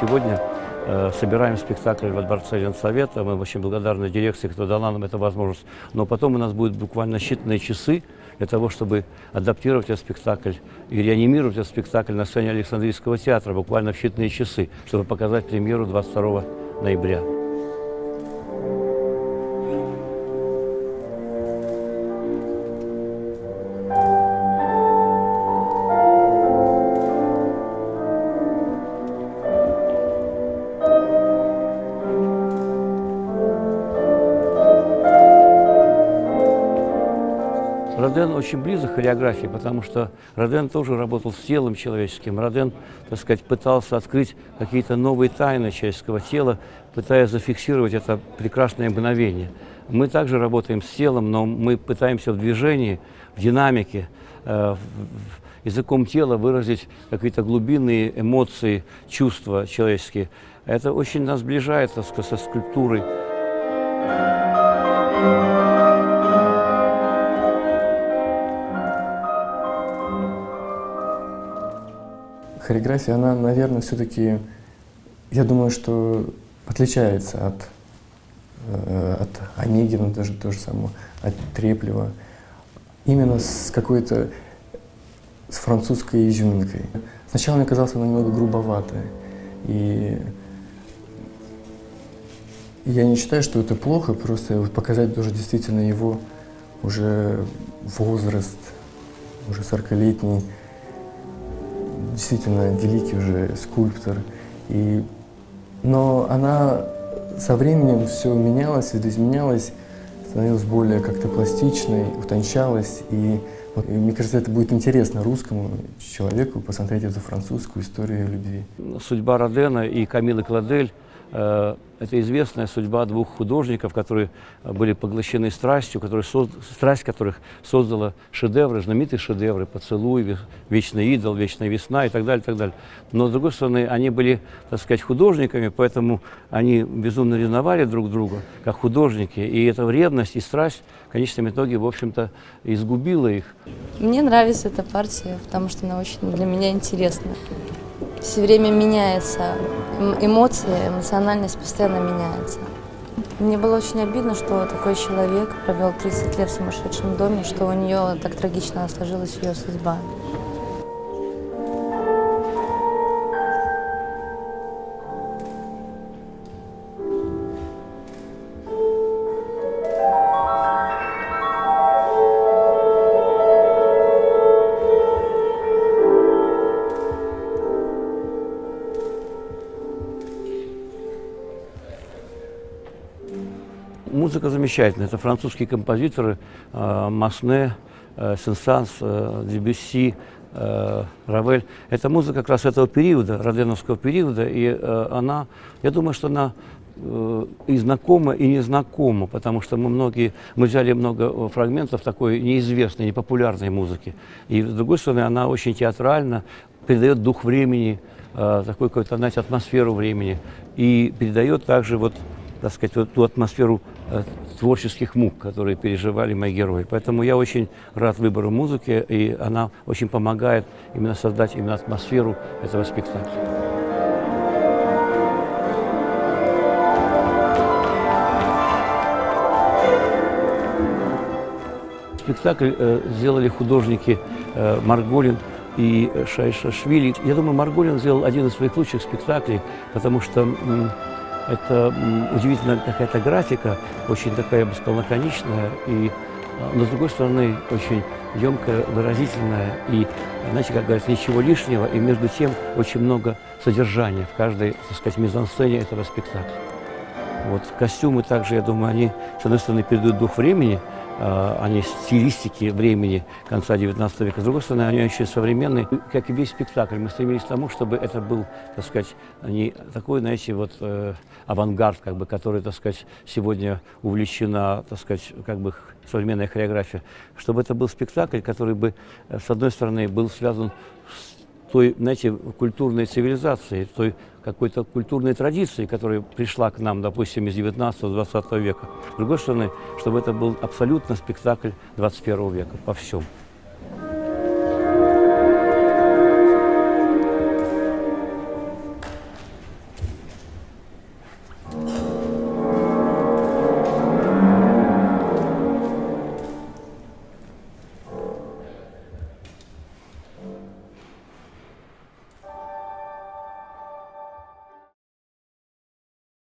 сегодня э, собираем спектакль во Дворце Ленсовета. Мы очень благодарны дирекции, кто дала нам эту возможность. Но потом у нас будет буквально считанные часы для того, чтобы адаптировать этот спектакль и реанимировать этот спектакль на сцене Александрийского театра буквально в считанные часы, чтобы показать премьеру 22 ноября. Роден очень близок к хореографии, потому что Роден тоже работал с телом человеческим. Роден, так сказать, пытался открыть какие-то новые тайны человеческого тела, пытаясь зафиксировать это прекрасное мгновение. Мы также работаем с телом, но мы пытаемся в движении, в динамике, э, языком тела выразить какие-то глубинные эмоции, чувства человеческие. Это очень нас сближает так сказать, со скульптурой. Хореография, она, наверное, все-таки, я думаю, что отличается от, э, от Онегина, даже то же самое, от Треплева. Именно с какой-то с французской изюминкой. Сначала мне казалось она немного грубоватая. И я не считаю, что это плохо, просто показать тоже действительно его уже возраст, уже 40-летний, действительно великий уже скульптор. И, но она со временем все менялось, видоизменялось, становилась более как-то пластичной, утончалась. И, и мне кажется, это будет интересно русскому человеку посмотреть эту французскую историю любви. Судьба Родена и Камилы Кладель это известная судьба двух художников, которые были поглощены страстью, которые соз... страсть которых создала шедевры, знаменитые шедевры «Поцелуй», «Вечный идол», «Вечная весна» и так далее, и так далее. Но, с другой стороны, они были, так сказать, художниками, поэтому они безумно ревновали друг друга, как художники. И эта ревность и страсть в конечном итоге, в общем-то, изгубила их. Мне нравится эта партия, потому что она очень для меня интересна все время меняется, эмоции, эмоциональность постоянно меняется. Мне было очень обидно, что такой человек провел 30 лет в сумасшедшем доме, что у нее так трагично сложилась ее судьба. Музыка замечательная. Это французские композиторы э, Масне, э, Сенсанс, э, Дебюсси, э, Равель. Это музыка как раз этого периода, роденовского периода, и э, она, я думаю, что она э, и знакома, и незнакома, потому что мы многие, мы взяли много фрагментов такой неизвестной, непопулярной музыки. И, с другой стороны, она очень театральна, передает дух времени, э, такую какую-то, знаете, атмосферу времени, и передает также вот так сказать, вот ту атмосферу э, творческих мук, которые переживали мои герои. Поэтому я очень рад выбору музыки, и она очень помогает именно создать именно атмосферу этого спектакля. Спектакль э, сделали художники э, Марголин и Шайшашвили. Я думаю, Марголин сделал один из своих лучших спектаклей, потому что это удивительная какая-то графика, очень такая, я бы сказал, лаконичная, и, а, но с другой стороны, очень емкая, выразительная, и, знаете, как говорят, ничего лишнего, и между тем очень много содержания в каждой, так сказать, мизансцене этого спектакля. Вот костюмы также, я думаю, они, с одной стороны, передают дух времени, они стилистики времени конца XIX века. С другой стороны, они очень современные. Как и весь спектакль, мы стремились к тому, чтобы это был, так сказать, не такой, знаете, вот э, авангард, как бы, который, так сказать, сегодня увлечена, так сказать, как бы современная хореография, чтобы это был спектакль, который бы, э, с одной стороны, был связан с той, знаете, культурной цивилизацией, той какой-то культурной традиции, которая пришла к нам, допустим, из 19-20 века. С другой стороны, чтобы это был абсолютно спектакль 21 века по всем.